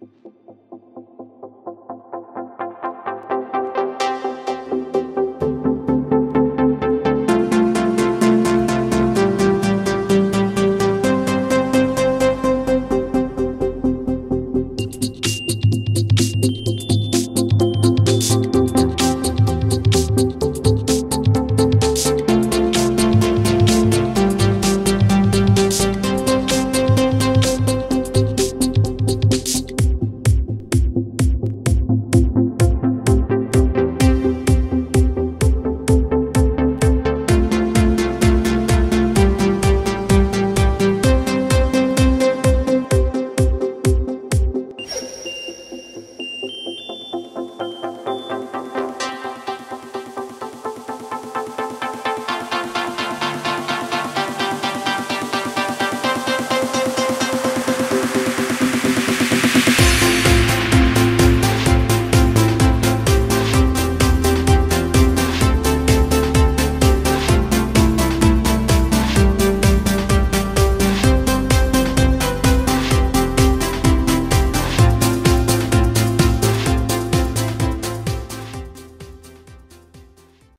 Thank you.